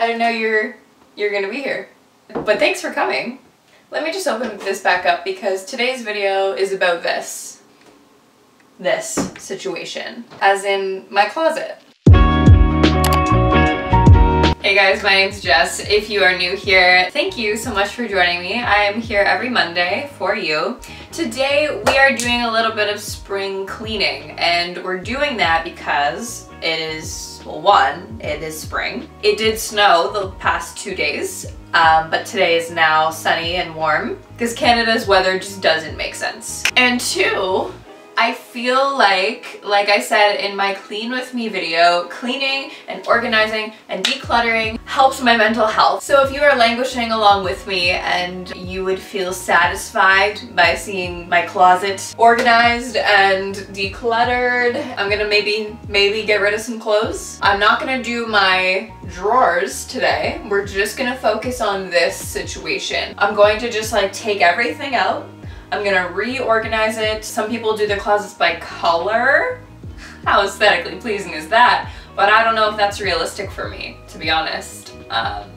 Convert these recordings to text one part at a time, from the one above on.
I didn't know you're you're gonna be here. But thanks for coming. Let me just open this back up because today's video is about this. This situation. As in my closet. Hey guys, my name's Jess. If you are new here, thank you so much for joining me. I am here every Monday for you. Today we are doing a little bit of spring cleaning and we're doing that because it is, well one, it is spring. It did snow the past two days, um, but today is now sunny and warm because Canada's weather just doesn't make sense. And two, I feel like, like I said in my clean with me video, cleaning and organizing and decluttering helps my mental health. So if you are languishing along with me and you would feel satisfied by seeing my closet organized and decluttered, I'm gonna maybe, maybe get rid of some clothes. I'm not gonna do my drawers today. We're just gonna focus on this situation. I'm going to just like take everything out I'm gonna reorganize it. Some people do their closets by color. How aesthetically pleasing is that? But I don't know if that's realistic for me, to be honest. Um,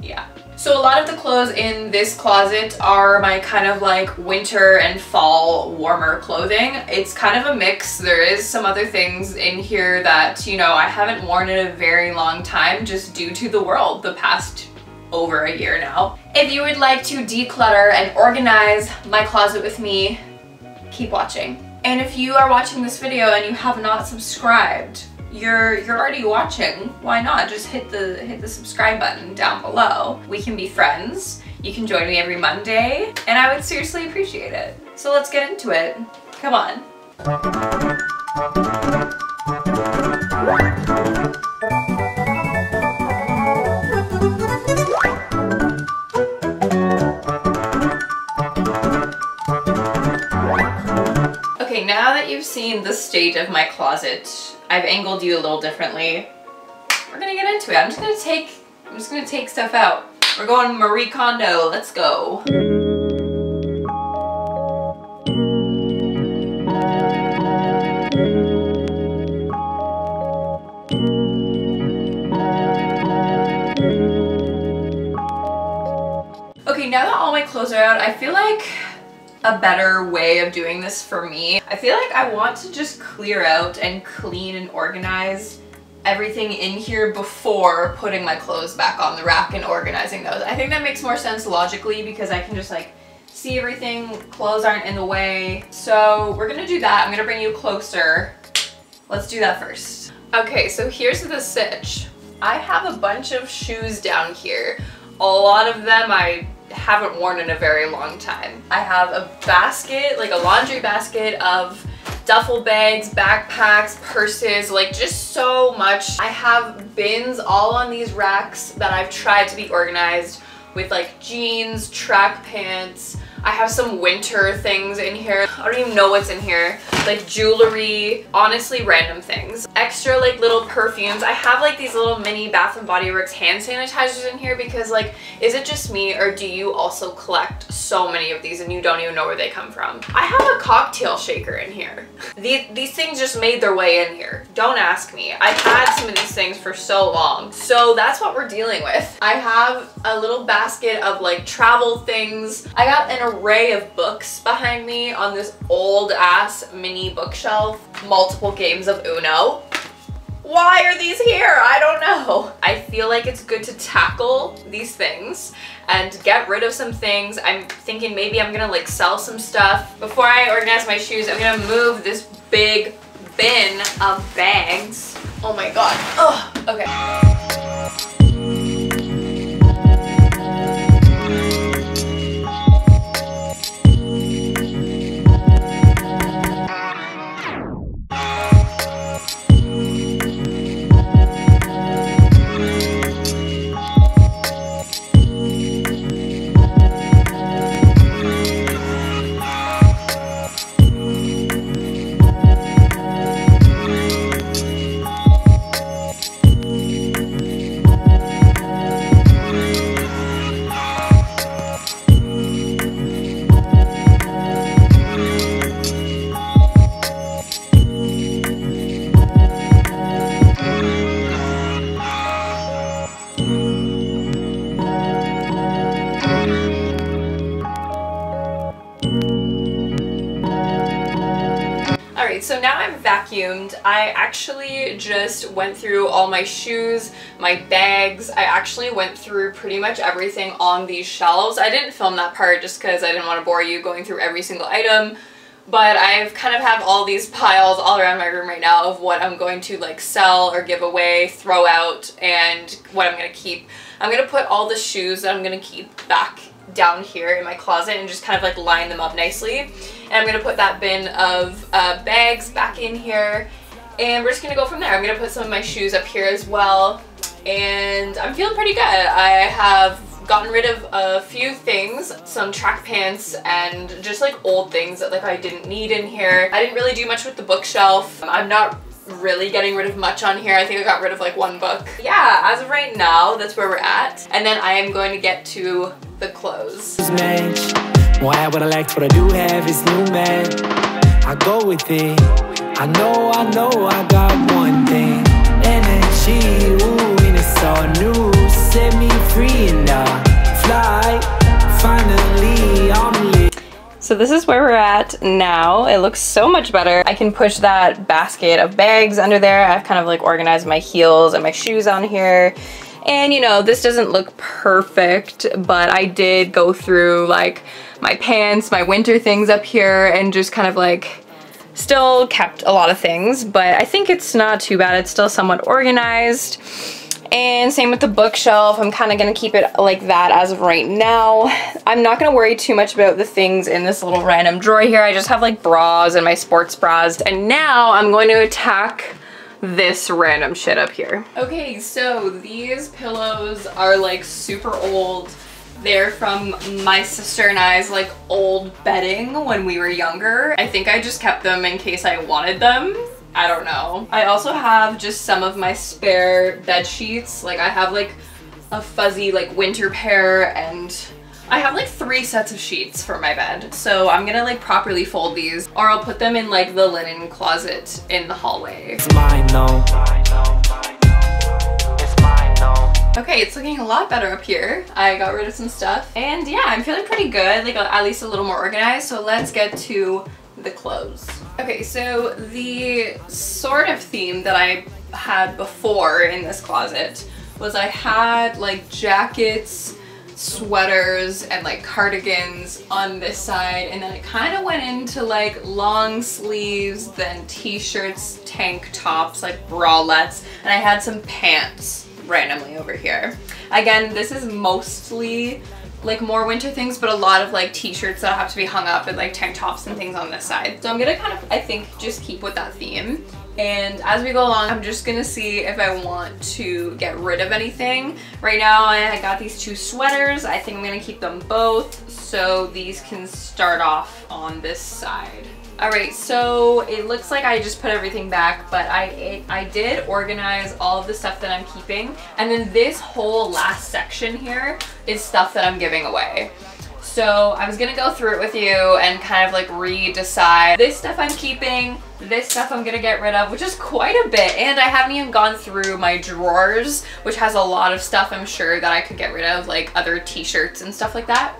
yeah. So a lot of the clothes in this closet are my kind of like winter and fall warmer clothing. It's kind of a mix. There is some other things in here that, you know, I haven't worn in a very long time just due to the world the past over a year now. If you would like to declutter and organize my closet with me, keep watching. And if you are watching this video and you have not subscribed, you're you're already watching. Why not? Just hit the hit the subscribe button down below. We can be friends. You can join me every Monday, and I would seriously appreciate it. So let's get into it. Come on. Okay, now that you've seen the state of my closet, I've angled you a little differently. We're gonna get into it. I'm just gonna take, I'm just gonna take stuff out. We're going Marie Kondo, let's go. Okay, now that all my clothes are out, I feel like a better way of doing this for me. I feel like I want to just clear out and clean and organize everything in here before putting my clothes back on the rack and organizing those. I think that makes more sense logically because I can just like see everything, clothes aren't in the way. So we're gonna do that. I'm gonna bring you closer. Let's do that first. Okay, so here's the sitch. I have a bunch of shoes down here. A lot of them I haven't worn in a very long time. I have a basket, like a laundry basket of duffel bags, backpacks, purses, like just so much. I have bins all on these racks that I've tried to be organized with like jeans, track pants, I have some winter things in here. I don't even know what's in here. Like jewelry, honestly random things. Extra like little perfumes. I have like these little mini Bath & Body Works hand sanitizers in here because like, is it just me or do you also collect so many of these and you don't even know where they come from? I have a cocktail shaker in here. These, these things just made their way in here. Don't ask me. I've had some of these things for so long. So that's what we're dealing with. I have a little basket of like travel things. I got an array of books behind me on this old ass mini bookshelf. Multiple games of Uno. Why are these here? I don't know. I feel like it's good to tackle these things and get rid of some things. I'm thinking maybe I'm gonna like sell some stuff. Before I organize my shoes, I'm gonna move this big bin of bags. Oh my god. Oh, okay. I've vacuumed, I actually just went through all my shoes, my bags. I actually went through pretty much everything on these shelves. I didn't film that part just because I didn't want to bore you going through every single item but I've kind of have all these piles all around my room right now of what I'm going to like sell or give away, throw out, and what I'm going to keep. I'm going to put all the shoes that I'm going to keep back down here in my closet and just kind of like line them up nicely. And I'm going to put that bin of uh, bags back in here and we're just going to go from there. I'm going to put some of my shoes up here as well and I'm feeling pretty good. I have gotten rid of a few things, some track pants and just like old things that like I didn't need in here. I didn't really do much with the bookshelf. I'm not really getting rid of much on here. I think I got rid of like one book. Yeah, as of right now, that's where we're at. And then I am going to get to the clothes. Why what I like, what I do have is new man. I go with it. I know, I know I got one thing. Energy, ooh, and it's all new. Set me free and I fly. Finally, I'm so this is where we're at now. It looks so much better. I can push that basket of bags under there. I've kind of like organized my heels and my shoes on here. And you know, this doesn't look perfect, but I did go through like my pants, my winter things up here and just kind of like still kept a lot of things, but I think it's not too bad. It's still somewhat organized. And same with the bookshelf. I'm kind of going to keep it like that as of right now. I'm not going to worry too much about the things in this little random drawer here. I just have like bras and my sports bras. And now I'm going to attack this random shit up here. Okay, so these pillows are like super old. They're from my sister and I's like old bedding when we were younger. I think I just kept them in case I wanted them. I don't know. I also have just some of my spare bed sheets. Like I have like a fuzzy like winter pair and I have like three sets of sheets for my bed. So I'm gonna like properly fold these or I'll put them in like the linen closet in the hallway. It's mine though. Okay, it's looking a lot better up here. I got rid of some stuff. And yeah, I'm feeling pretty good, like at least a little more organized. So let's get to the clothes. Okay, so the sort of theme that I had before in this closet was I had like jackets, sweaters, and like cardigans on this side and then it kind of went into like long sleeves, then t-shirts, tank tops, like bralettes, and I had some pants randomly over here. Again, this is mostly like more winter things, but a lot of like t-shirts that have to be hung up and like tank tops and things on this side. So I'm gonna kind of, I think, just keep with that theme. And as we go along, I'm just gonna see if I want to get rid of anything. Right now, I got these two sweaters. I think I'm gonna keep them both. So these can start off on this side. All right, so it looks like I just put everything back, but I it, I did organize all of the stuff that I'm keeping. And then this whole last section here is stuff that I'm giving away. So I was gonna go through it with you and kind of like re-decide this stuff I'm keeping, this stuff I'm gonna get rid of, which is quite a bit. And I haven't even gone through my drawers, which has a lot of stuff I'm sure that I could get rid of, like other t-shirts and stuff like that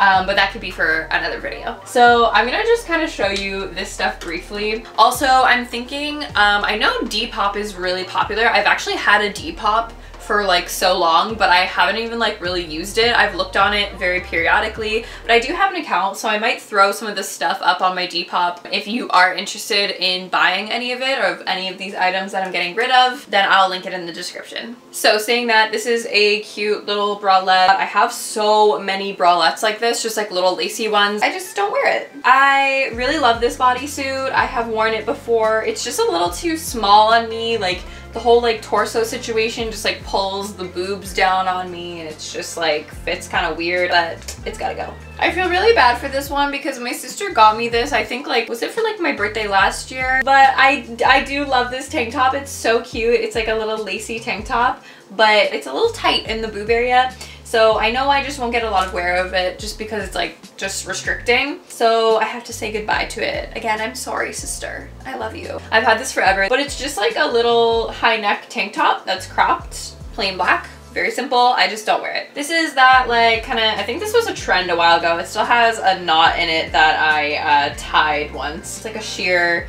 um, but that could be for another video. So I'm gonna just kind of show you this stuff briefly. Also, I'm thinking, um, I know Depop is really popular. I've actually had a Depop for like so long, but I haven't even like really used it. I've looked on it very periodically, but I do have an account, so I might throw some of this stuff up on my Depop. If you are interested in buying any of it or of any of these items that I'm getting rid of, then I'll link it in the description. So saying that, this is a cute little bralette. I have so many bralettes like this, just like little lacy ones. I just don't wear it. I really love this bodysuit. I have worn it before. It's just a little too small on me. Like the whole like torso situation just like pulls the boobs down on me and it's just like fits kind of weird but it's gotta go. I feel really bad for this one because my sister got me this I think like was it for like my birthday last year? But I I do love this tank top. It's so cute. It's like a little lacy tank top but it's a little tight in the boob area so I know I just won't get a lot of wear of it just because it's like just restricting. So I have to say goodbye to it. Again, I'm sorry, sister. I love you. I've had this forever, but it's just like a little high neck tank top that's cropped, plain black. Very simple, I just don't wear it. This is that like kind of, I think this was a trend a while ago. It still has a knot in it that I uh, tied once. It's like a sheer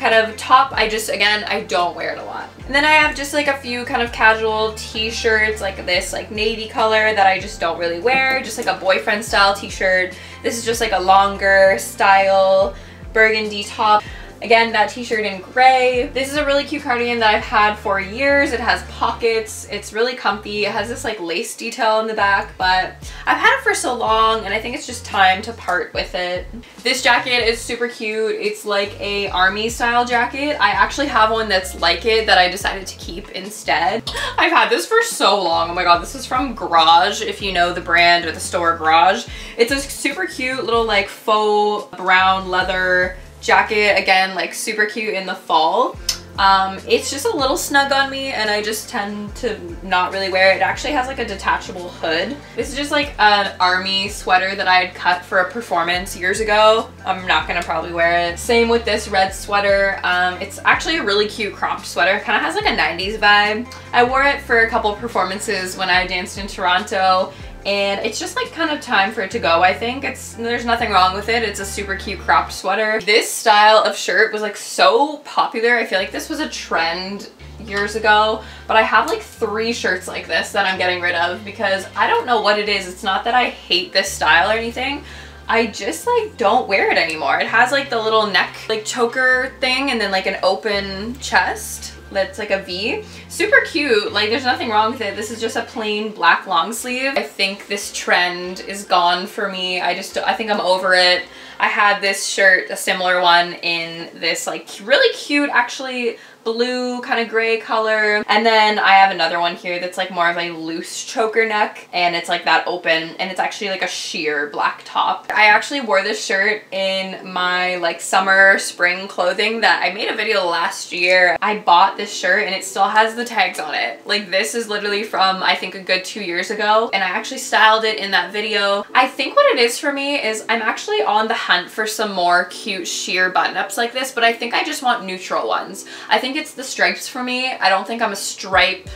kind of top. I just, again, I don't wear it a lot. And then I have just like a few kind of casual t-shirts like this like navy color that I just don't really wear. Just like a boyfriend style t-shirt. This is just like a longer style burgundy top. Again, that t-shirt in gray. This is a really cute cardigan that I've had for years. It has pockets. It's really comfy. It has this like lace detail in the back, but I've had it for so long and I think it's just time to part with it. This jacket is super cute. It's like a army style jacket. I actually have one that's like it that I decided to keep instead. I've had this for so long. Oh my god, this is from Garage, if you know the brand or the store Garage. It's a super cute little like faux brown leather jacket again like super cute in the fall um, it's just a little snug on me and I just tend to not really wear it. It actually has like a detachable hood. This is just like an army sweater that I had cut for a performance years ago. I'm not gonna probably wear it. Same with this red sweater. Um, it's actually a really cute cropped sweater. Kind of has like a 90s vibe. I wore it for a couple performances when I danced in Toronto and it's just like kind of time for it to go I think. It's there's nothing wrong with it. It's a super cute cropped sweater. This style of shirt was like so popular. I feel like this was a trend years ago but I have like three shirts like this that I'm getting rid of because I don't know what it is. It's not that I hate this style or anything. I just like don't wear it anymore. It has like the little neck like choker thing and then like an open chest that's like a V. Super cute, like there's nothing wrong with it. This is just a plain black long sleeve. I think this trend is gone for me. I just, I think I'm over it. I had this shirt, a similar one in this like really cute, actually blue kind of gray color. And then I have another one here that's like more of a loose choker neck and it's like that open and it's actually like a sheer black top. I actually wore this shirt in my like summer spring clothing that I made a video last year. I bought this shirt and it still has the tags on it. Like this is literally from I think a good two years ago and I actually styled it in that video. I think what it is for me is I'm actually on the hunt for some more cute sheer button-ups like this but I think I just want neutral ones. I think it's the stripes for me. I don't think I'm a stripe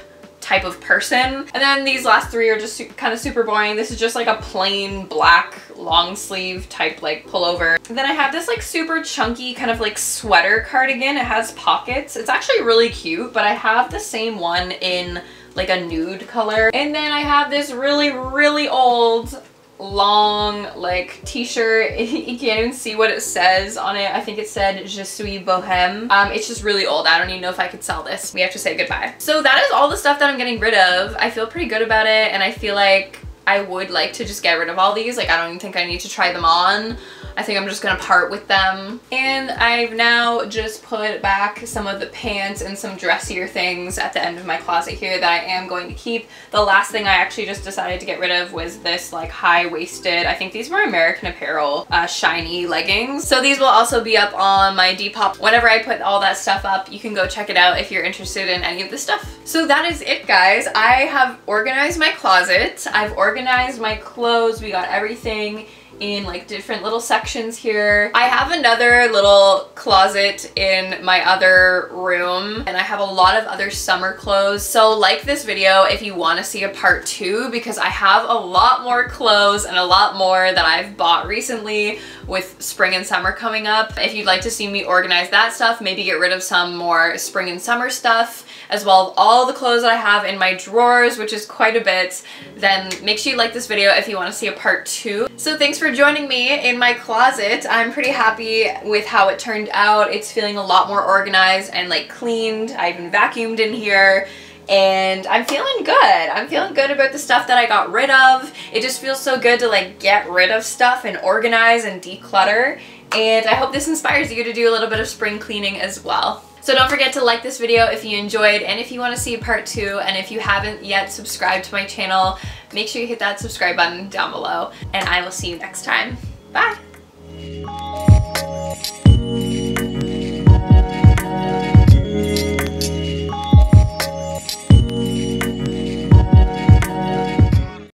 type of person. And then these last three are just kind of super boring. This is just like a plain black long sleeve type like pullover. And then I have this like super chunky kind of like sweater cardigan. It has pockets. It's actually really cute, but I have the same one in like a nude color. And then I have this really, really old long like t-shirt. You can't even see what it says on it. I think it said je suis bohème. Um it's just really old. I don't even know if i could sell this. We have to say goodbye. So that is all the stuff that i'm getting rid of. I feel pretty good about it and i feel like i would like to just get rid of all these. Like i don't even think i need to try them on I think I'm just gonna part with them. And I've now just put back some of the pants and some dressier things at the end of my closet here that I am going to keep. The last thing I actually just decided to get rid of was this like high-waisted, I think these were American Apparel uh, shiny leggings. So these will also be up on my Depop. Whenever I put all that stuff up, you can go check it out if you're interested in any of this stuff. So that is it guys. I have organized my closet. I've organized my clothes. We got everything in like different little sections here. I have another little closet in my other room and I have a lot of other summer clothes. So like this video if you want to see a part two because I have a lot more clothes and a lot more that I've bought recently with spring and summer coming up. If you'd like to see me organize that stuff, maybe get rid of some more spring and summer stuff as well as all the clothes that I have in my drawers, which is quite a bit, then make sure you like this video if you want to see a part two. So thanks for joining me in my closet. I'm pretty happy with how it turned out. It's feeling a lot more organized and like cleaned. I even vacuumed in here and I'm feeling good. I'm feeling good about the stuff that I got rid of. It just feels so good to like get rid of stuff and organize and declutter. And I hope this inspires you to do a little bit of spring cleaning as well. So don't forget to like this video if you enjoyed and if you want to see part two and if you haven't yet subscribed to my channel, Make sure you hit that subscribe button down below and I will see you next time. Bye!